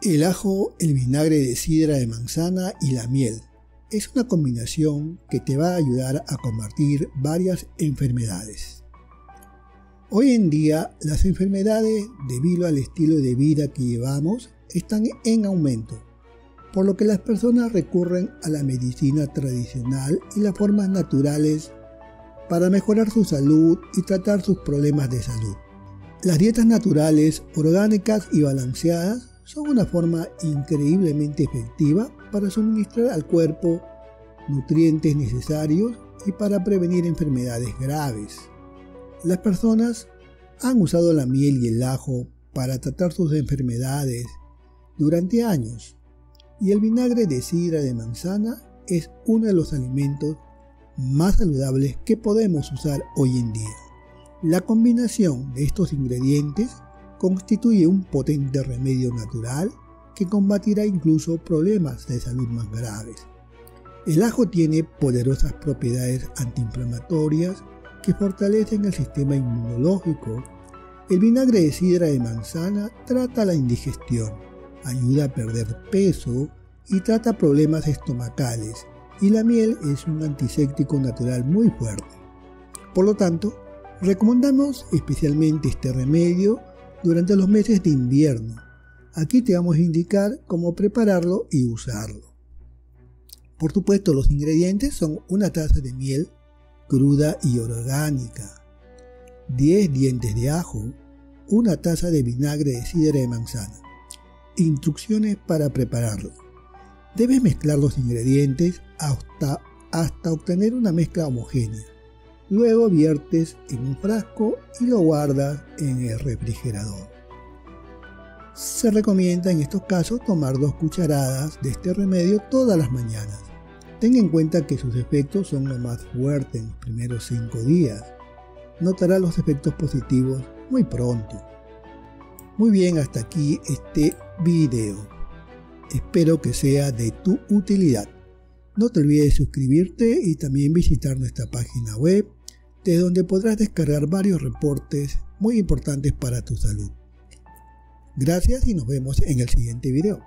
El ajo, el vinagre de sidra de manzana y la miel es una combinación que te va a ayudar a combatir varias enfermedades. Hoy en día las enfermedades debido al estilo de vida que llevamos están en aumento, por lo que las personas recurren a la medicina tradicional y las formas naturales para mejorar su salud y tratar sus problemas de salud. Las dietas naturales, orgánicas y balanceadas son una forma increíblemente efectiva para suministrar al cuerpo nutrientes necesarios y para prevenir enfermedades graves. Las personas han usado la miel y el ajo para tratar sus enfermedades durante años y el vinagre de sidra de manzana es uno de los alimentos más saludables que podemos usar hoy en día. La combinación de estos ingredientes constituye un potente remedio natural que combatirá incluso problemas de salud más graves. El ajo tiene poderosas propiedades antiinflamatorias que fortalecen el sistema inmunológico. El vinagre de sidra de manzana trata la indigestión, ayuda a perder peso y trata problemas estomacales y la miel es un antiséptico natural muy fuerte. Por lo tanto, recomendamos especialmente este remedio durante los meses de invierno. Aquí te vamos a indicar cómo prepararlo y usarlo. Por supuesto, los ingredientes son una taza de miel cruda y orgánica, 10 dientes de ajo, una taza de vinagre de sidra de manzana. Instrucciones para prepararlo. Debes mezclar los ingredientes hasta, hasta obtener una mezcla homogénea. Luego viertes en un frasco y lo guardas en el refrigerador. Se recomienda en estos casos tomar dos cucharadas de este remedio todas las mañanas. Ten en cuenta que sus efectos son lo más fuertes en los primeros 5 días. Notará los efectos positivos muy pronto. Muy bien, hasta aquí este video. Espero que sea de tu utilidad. No te olvides de suscribirte y también visitar nuestra página web, de donde podrás descargar varios reportes muy importantes para tu salud. Gracias y nos vemos en el siguiente video.